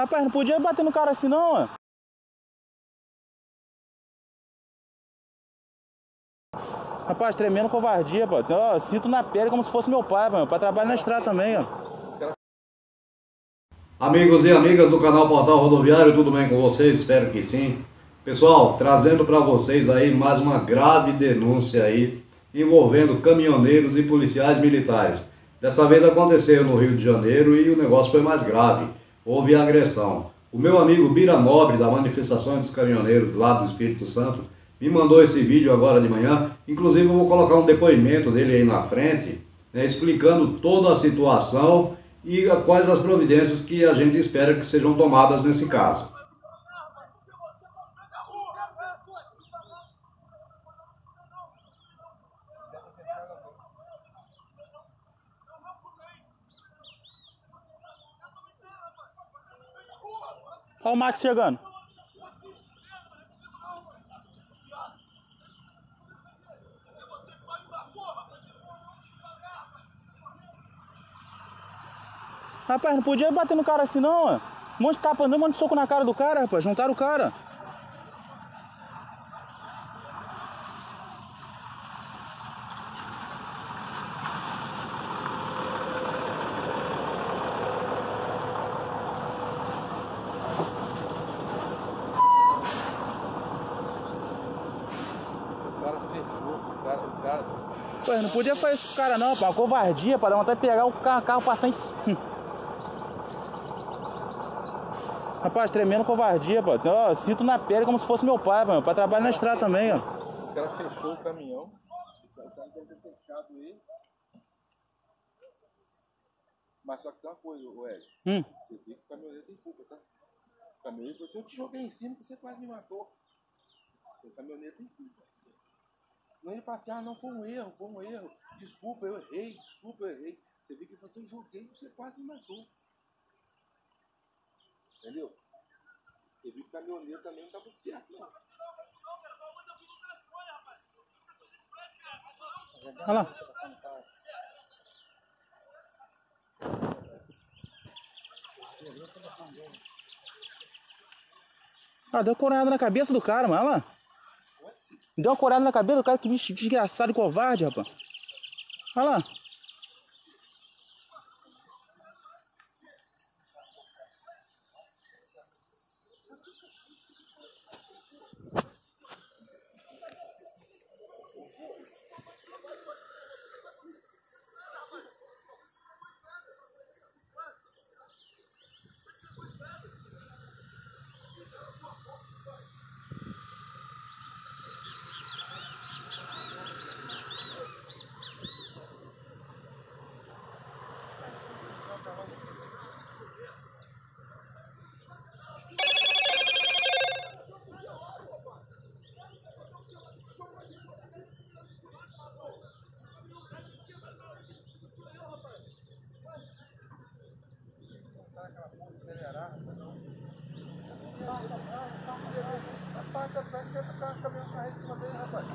Rapaz, não podia bater no cara assim não, ó. Rapaz, tremendo covardia, pô. Eu, sinto na pele como se fosse meu pai, meu pai trabalha na estrada também, ó. Amigos e amigas do canal Portal Rodoviário, tudo bem com vocês? Espero que sim. Pessoal, trazendo para vocês aí mais uma grave denúncia aí envolvendo caminhoneiros e policiais militares. Dessa vez aconteceu no Rio de Janeiro e o negócio foi mais grave. Houve agressão. O meu amigo Bira Nobre, da Manifestação dos Caminhoneiros lá do Espírito Santo, me mandou esse vídeo agora de manhã. Inclusive eu vou colocar um depoimento dele aí na frente, né, explicando toda a situação e quais as providências que a gente espera que sejam tomadas nesse caso. Olha o Max chegando. Rapaz, não podia bater no cara assim não, ó. Um monte de tapa, um monte de soco na cara do cara, rapaz. Juntaram o cara. O cara fechou, o cara, o cara. Pô, não podia fazer isso com o cara não, pá. Covardia, para dar vontade de pegar o carro, carro passar em cima. Rapaz, tremendo covardia, pô. Eu, sinto na pele como se fosse meu pai, pô. Meu pai trabalha na estrada também, ó. O cara fechou o caminhão. O cara deve ter fechado ele. Mas só que tem uma coisa, o Ed. Hum. Você vê que o caminhoneiro tem culpa, tá? O caminhoneiro falou assim, eu te joguei em cima que você quase me matou. O caminhoneiro tem culpa. Não ele fala assim, ah não, foi um erro, foi um erro. Desculpa, eu errei, desculpa, eu errei. Você vê que eu joguei você quase me matou. Entendeu? Você viu que o caminhoneiro também não tá muito certo, não. Olha lá. Ah, deu coronhada na cabeça do cara, mano. Olha lá. Deu uma coronhada na cabeça do cara, que bicho desgraçado covarde, rapaz. Olha lá.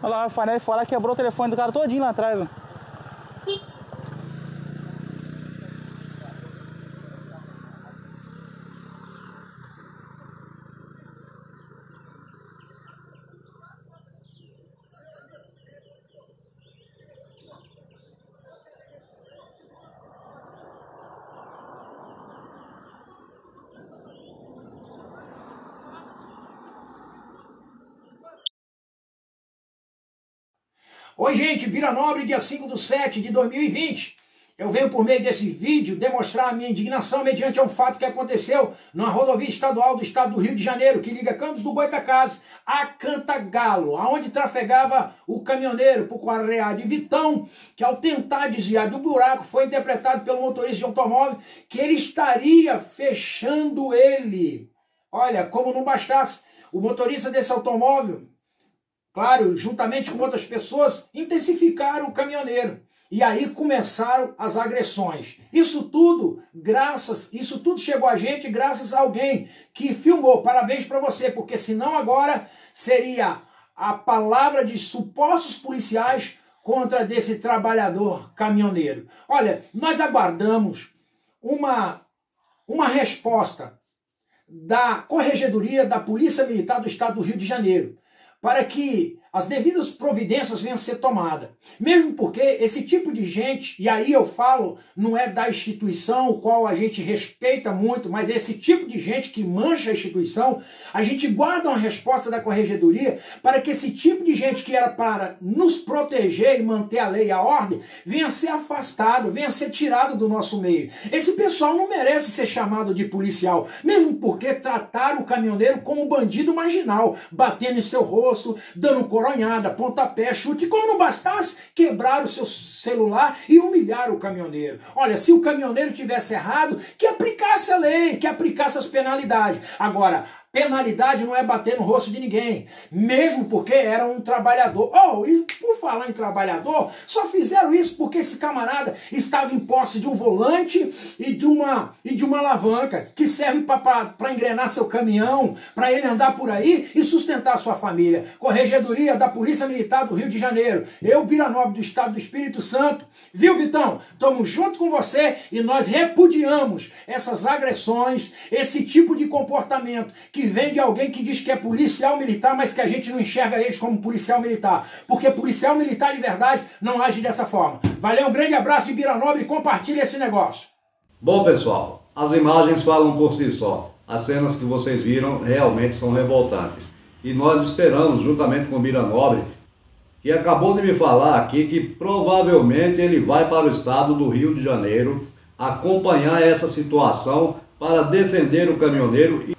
Olha lá, o Fanelli foi quebrou o telefone do cara todinho lá atrás, ó. Oi, gente, Vira Nobre, dia 5 de 7 de 2020. Eu venho por meio desse vídeo demonstrar a minha indignação mediante um fato que aconteceu na rodovia estadual do estado do Rio de Janeiro, que liga Campos do Goitacazes a Cantagalo, aonde trafegava o caminhoneiro por Quarreá de Vitão, que ao tentar desviar do buraco foi interpretado pelo motorista de automóvel que ele estaria fechando ele. Olha, como não bastasse, o motorista desse automóvel claro, juntamente com outras pessoas, intensificaram o caminhoneiro. E aí começaram as agressões. Isso tudo, graças, isso tudo chegou a gente graças a alguém que filmou. Parabéns para você, porque senão agora seria a palavra de supostos policiais contra desse trabalhador caminhoneiro. Olha, nós aguardamos uma uma resposta da Corregedoria da Polícia Militar do Estado do Rio de Janeiro, para que as devidas providências venham a ser tomadas. Mesmo porque esse tipo de gente, e aí eu falo, não é da instituição, o qual a gente respeita muito, mas esse tipo de gente que mancha a instituição, a gente guarda uma resposta da corregedoria para que esse tipo de gente que era para nos proteger e manter a lei e a ordem, venha a ser afastado, venha a ser tirado do nosso meio. Esse pessoal não merece ser chamado de policial, mesmo porque trataram o caminhoneiro como bandido marginal, batendo em seu rosto, dando coronavírus coronhada, pontapé, chute, como não bastasse quebrar o seu celular e humilhar o caminhoneiro. Olha, se o caminhoneiro tivesse errado, que aplicasse a lei, que aplicasse as penalidades. Agora, Penalidade não é bater no rosto de ninguém, mesmo porque era um trabalhador. Oh, e por falar em trabalhador, só fizeram isso porque esse camarada estava em posse de um volante e de uma, e de uma alavanca que serve para engrenar seu caminhão, para ele andar por aí e sustentar sua família. Corregedoria da Polícia Militar do Rio de Janeiro. Eu, Bira Nobre do Estado do Espírito Santo. Viu, Vitão? Estamos junto com você e nós repudiamos essas agressões, esse tipo de comportamento que vem de alguém que diz que é policial militar, mas que a gente não enxerga eles como policial militar. Porque policial militar de verdade não age dessa forma. Valeu, um grande abraço de Bira Nobre e compartilhe esse negócio. Bom, pessoal, as imagens falam por si só. As cenas que vocês viram realmente são revoltantes. E nós esperamos, juntamente com Bira Nobre, que acabou de me falar aqui que provavelmente ele vai para o estado do Rio de Janeiro acompanhar essa situação para defender o caminhoneiro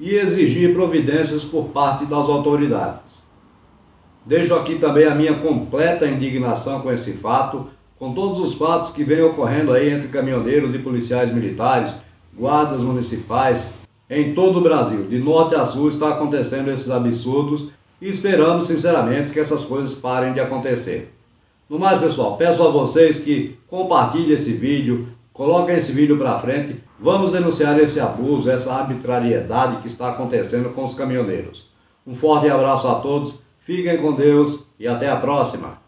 e exigir providências por parte das autoridades. Deixo aqui também a minha completa indignação com esse fato, com todos os fatos que vêm ocorrendo aí entre caminhoneiros e policiais militares, guardas municipais, em todo o Brasil, de norte a sul está acontecendo esses absurdos e esperamos sinceramente que essas coisas parem de acontecer. No mais, pessoal, peço a vocês que compartilhem esse vídeo, coloquem esse vídeo para frente Vamos denunciar esse abuso, essa arbitrariedade que está acontecendo com os caminhoneiros. Um forte abraço a todos, fiquem com Deus e até a próxima!